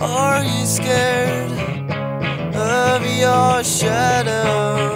Are you scared of your shadow?